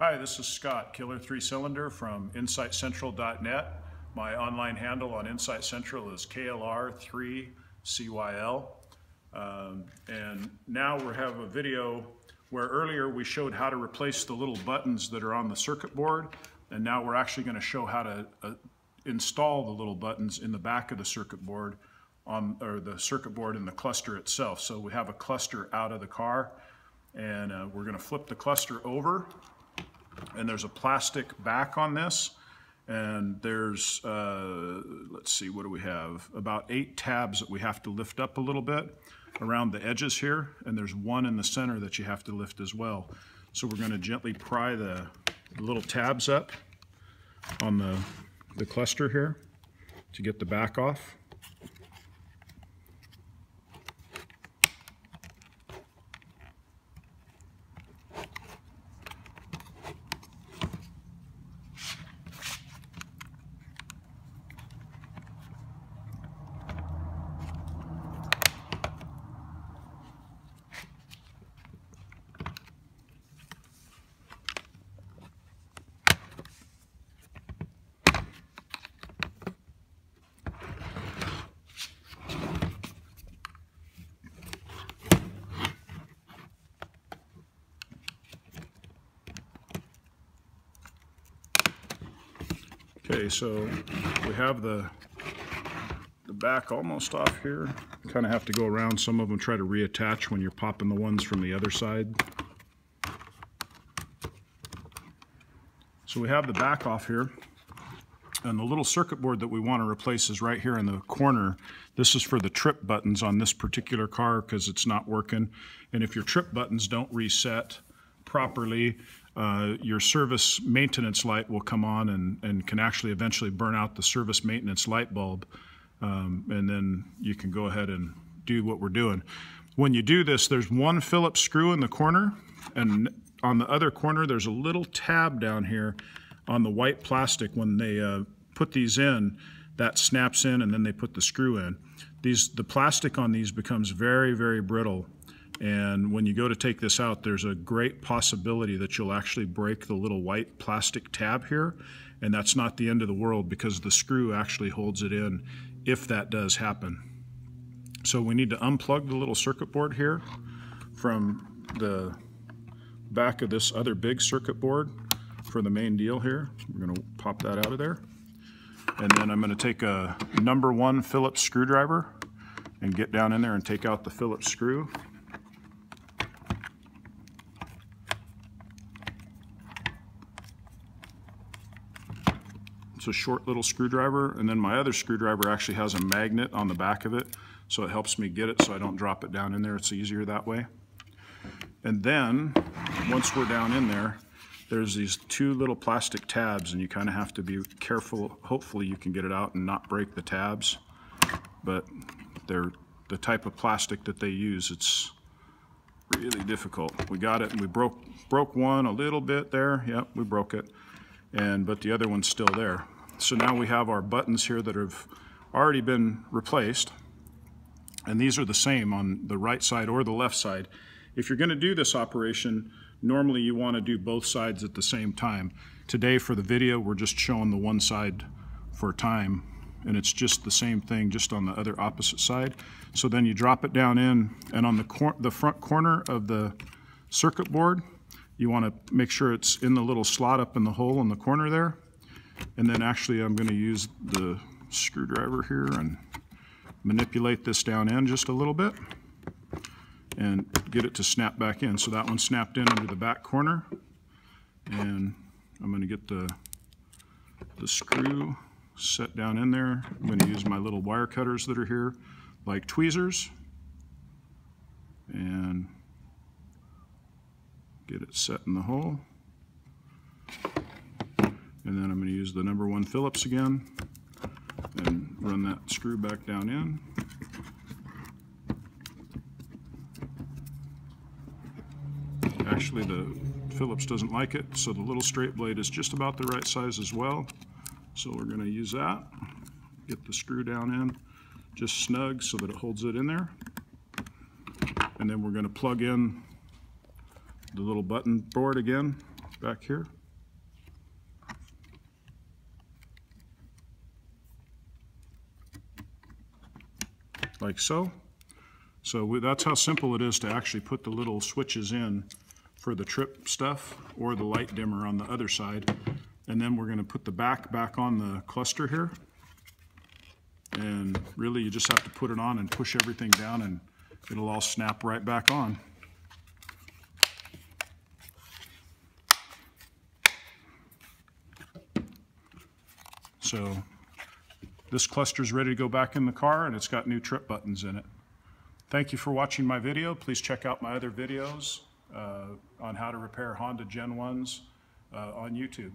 Hi, this is Scott, Killer 3 Cylinder from InsightCentral.net. My online handle on Insight Central is KLR3CYL. Um, and now we have a video where earlier we showed how to replace the little buttons that are on the circuit board. And now we're actually going to show how to uh, install the little buttons in the back of the circuit board on or the circuit board in the cluster itself. So we have a cluster out of the car and uh, we're going to flip the cluster over and there's a plastic back on this and there's uh, let's see what do we have? About eight tabs that we have to lift up a little bit around the edges here and there's one in the center that you have to lift as well. So we're going to gently pry the little tabs up on the, the cluster here to get the back off Okay, so we have the the back almost off here. Kind of have to go around. Some of them try to reattach when you're popping the ones from the other side. So we have the back off here. And the little circuit board that we want to replace is right here in the corner. This is for the trip buttons on this particular car because it's not working. And if your trip buttons don't reset properly, uh, your service maintenance light will come on and, and can actually eventually burn out the service maintenance light bulb. Um, and then you can go ahead and do what we're doing. When you do this, there's one Phillips screw in the corner, and on the other corner, there's a little tab down here on the white plastic. When they uh, put these in, that snaps in, and then they put the screw in. These, the plastic on these becomes very, very brittle and when you go to take this out, there's a great possibility that you'll actually break the little white plastic tab here. And that's not the end of the world because the screw actually holds it in if that does happen. So we need to unplug the little circuit board here from the back of this other big circuit board for the main deal here. We're going to pop that out of there. And then I'm going to take a number one Phillips screwdriver and get down in there and take out the Phillips screw. A short little screwdriver, and then my other screwdriver actually has a magnet on the back of it, so it helps me get it so I don't drop it down in there. It's easier that way. And then, once we're down in there, there's these two little plastic tabs, and you kind of have to be careful. Hopefully you can get it out and not break the tabs, but they're the type of plastic that they use. It's really difficult. We got it, and we broke broke one a little bit there. Yep, we broke it and but the other one's still there. So now we have our buttons here that have already been replaced, and these are the same on the right side or the left side. If you're going to do this operation, normally you want to do both sides at the same time. Today for the video, we're just showing the one side for time, and it's just the same thing, just on the other opposite side. So then you drop it down in, and on the, the front corner of the circuit board, you want to make sure it's in the little slot up in the hole in the corner there. And then actually I'm going to use the screwdriver here and manipulate this down in just a little bit and get it to snap back in. So that one snapped in under the back corner. And I'm going to get the, the screw set down in there. I'm going to use my little wire cutters that are here like tweezers. And get it set in the hole. And then I'm going to use the number one Phillips again and run that screw back down in. Actually, the Phillips doesn't like it, so the little straight blade is just about the right size as well. So we're going to use that. Get the screw down in just snug so that it holds it in there. And then we're going to plug in the little button board again back here. Like so. So we- that's how simple it is to actually put the little switches in for the trip stuff or the light dimmer on the other side. And then we're gonna put the back back on the cluster here. And really, you just have to put it on and push everything down and it'll all snap right back on. So this cluster is ready to go back in the car and it's got new trip buttons in it. Thank you for watching my video. Please check out my other videos uh, on how to repair Honda Gen 1s uh, on YouTube.